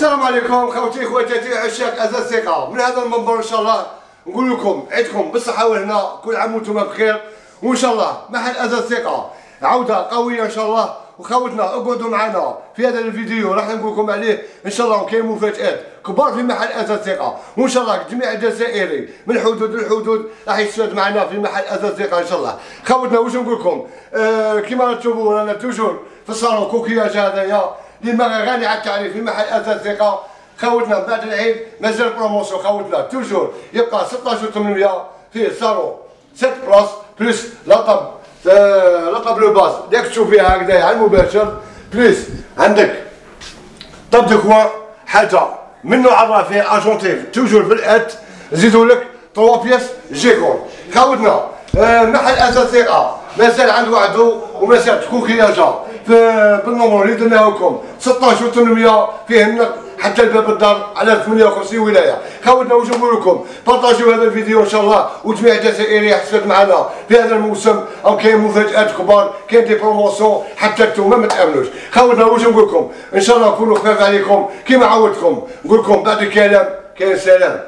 السلام عليكم خوتي خواتاتي عشاق ازا الثقه من هذا المنبر إن شاء الله نقول لكم عيدكم بالصحة والهنا كل عام وأنتم بخير. وإن شاء الله محل ازا الثقه عودة قوية إن شاء الله. وخوتنا اقعدوا معنا في هذا الفيديو راح نقول لكم عليه إن شاء الله وكاين مفاجآت كبار في محل ازا الثقه وإن شاء الله الجميع الجزائري من حدود للحدود راح يستفاد معنا في محل ازا الثقه إن شاء الله. خوتنا واش نقول لكم؟ آه كما تشوفون أنا توجور في الصالون كوكياج هذايا. اللي غني على التعريف في محل ازا الثقه خوتنا بعد العيد مازال بروموسيون خوتنا توجور. يبقى 16800 فيه صالون 7 بلاص بلس لقب آه لقب لو باز. داك تشوف فيها هكذا على المباشر بليس عندك. طب دو كوا حاجة. من نوع الرافع اجونتيف توجور في الات نزيدو لك 3 بياس جيكون خاوتنا آه محل اساسي مازال عند وعدو ومازال تكون خياجه بالنمر اللي درناه لكم 16 و800 فيه النقل حتى الباب الدار على 58 ولاية. خاوتنا واش نقول لكم بارطاجيو هذا الفيديو إن شاء الله وجميع الجزائري يحتفظ معنا في هذا الموسم أو كاين مفاجآت كبار كاين des promotions حتى انتوما ما تامنوش خاوتنا واش نقول لكم إن شاء الله نكونوا خفاف عليكم كيما عودتكم نقول لكم بعد الكلام كاين سلام.